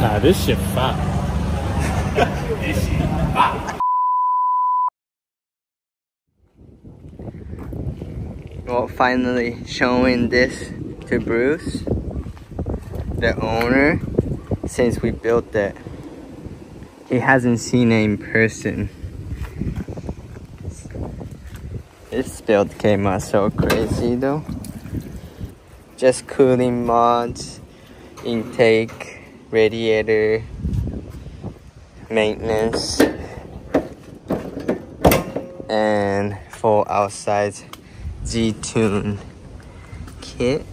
Nah, this shit fat. this shit fat. Well, finally showing this to Bruce, the owner, since we built it. He hasn't seen it in person. This build came out so crazy though. Just cooling mods, intake, radiator, maintenance, and full outside Z-Tune kit.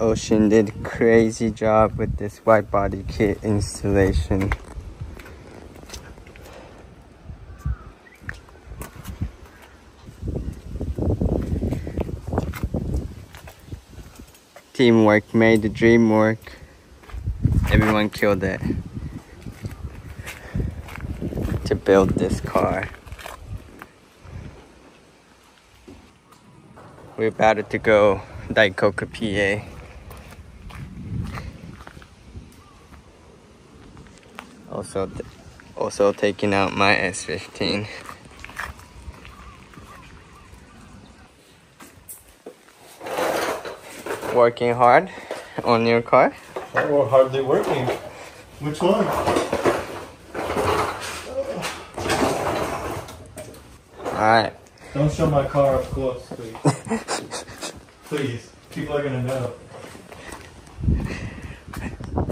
Ocean did a crazy job with this white body kit installation. Teamwork made the dream work. Everyone killed it to build this car. We're about to go Daikoku, PA. Also, also taking out my S15. Working hard on your car. Oh, hardly working. Which one? Alright. Don't show my car up close, please. please. People are gonna know.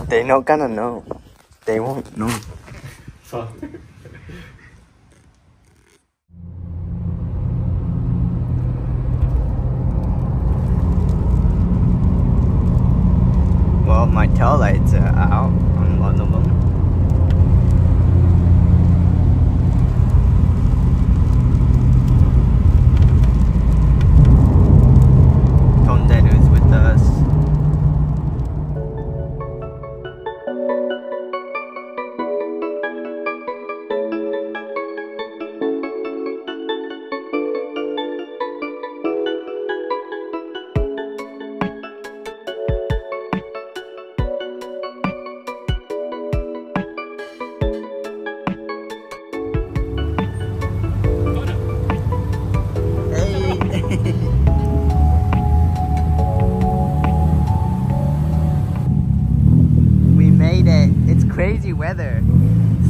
They not gonna know. They won't know. Fuck. Well, my tail lights are out on one of them.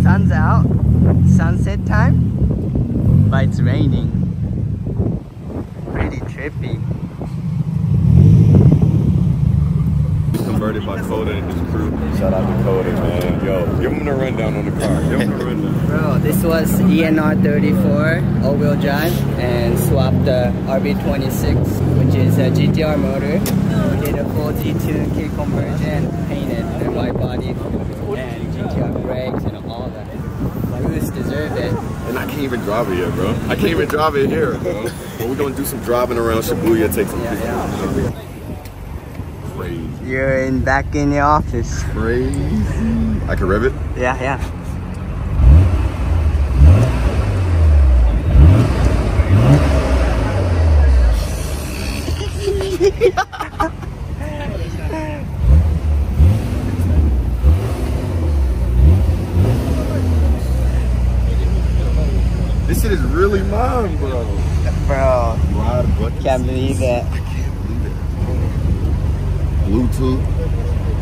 Sun's out, sunset time, but it's raining. Pretty trippy. Converted by Kota and his crew. Shout out to Kota, man. Yo, give him the rundown on the car. Give him the rundown. Bro, this was ENR 34 all-wheel drive and swapped the RB26, which is a GTR motor. We did a full T2 kit conversion, painted the white body and GTR brakes and all that. Bruce deserved it. And I can't even drive it yet, bro. I can't even drive it here, bro. But we're gonna do some driving around Shibuya, take some Yeah, pictures. Crazy. You're in back in the office. Crazy. I can rev it? Yeah, yeah. This shit is really mine, bro. Bro, can't believe it. I can't believe it. Bluetooth.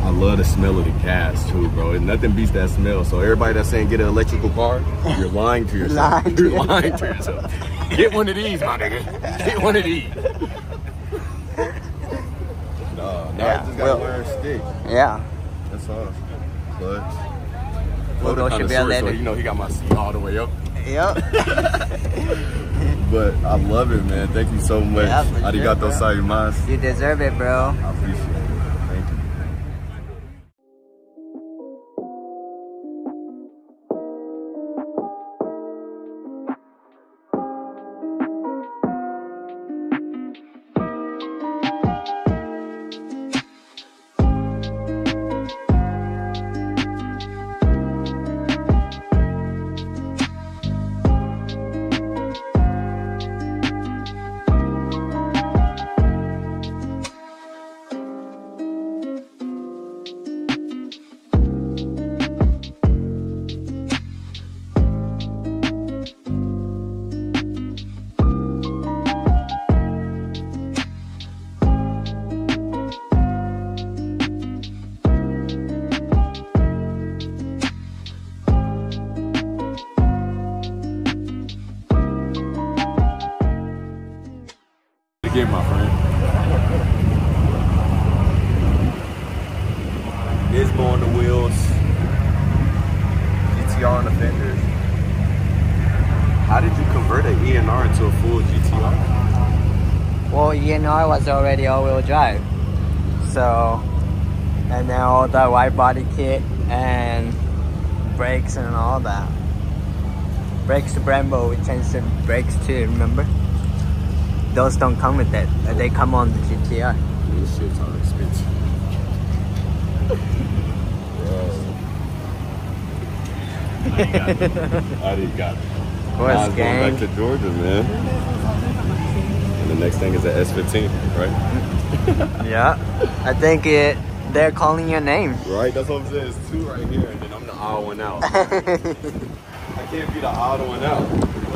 I love the smell of the gas too, bro. And nothing beats that smell. So everybody that's saying get an electrical car, you're lying to yourself. Lying to you're lying to yourself. Get one of these, my nigga. Get one of these. No, no, Yeah, I just well- gotta wear a stick. Yeah. That's all. Clutch. Photo should be short. So you know he got my seat all the way up. Yep. But I love it, man. Thank you so much. Yeah, sure, Arigato bro. gozaimasu. you deserve it, bro. I appreciate it. day, my friend. On the wheels. GTR on the fenders. How did you convert an ENR into a full GTR? Well, ENR was already all-wheel drive. So, and now all the wide body kit and brakes and all that. Brakes to Brembo, we changed the brakes too, remember? Those don't come with it. uh, They come on the GTR. These shits are expensive. Bro. I didn't got it. Of Nah, course, it's going back to Georgia, man. And the next thing is the S15, right? Yeah. I think it. They're calling your name. Right, that's what I'm saying. It's two right here, and then I'm the odd one out. I can't be the odd one out,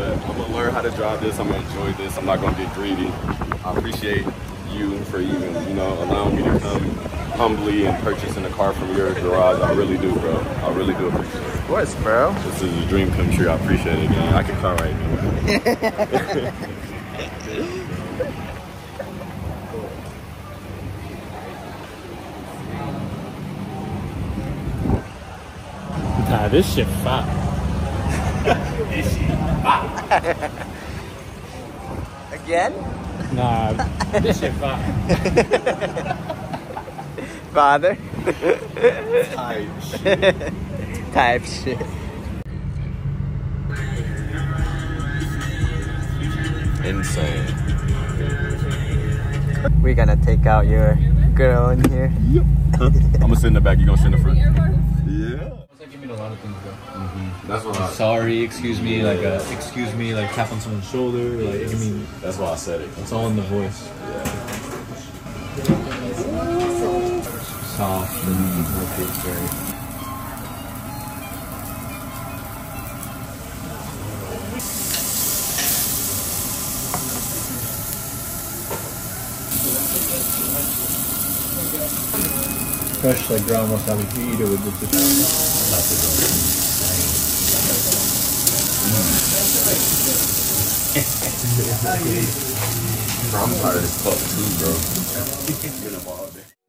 but I'm gonna learn how to drive this. I'm gonna enjoy this. I'm not gonna get greedy. I appreciate you for even, you know, allowing me to come humbly and purchasing a car from your garage. I really do, bro. I really do appreciate it. Of course, bro. This is a dream come true. I appreciate it, man. I can cry right now. Nah, this shit fat. Again? Nah, this shit fat. Father? Tight shit. Type shit. Insane. We're gonna take out your girl in here. I'm gonna sit in the back. You gonna sit in the front? Yeah. Give me a lot of things, bro. That's what I. Sorry, excuse me, like, uh, excuse me, like, tap on someone's shoulder, like, give me, That's why I said it. it's all in the voice. Yeah. Soft and okay, very. Fresh like ground wasabi if you eat it with the Bro, I'm tired as fuck too, bro.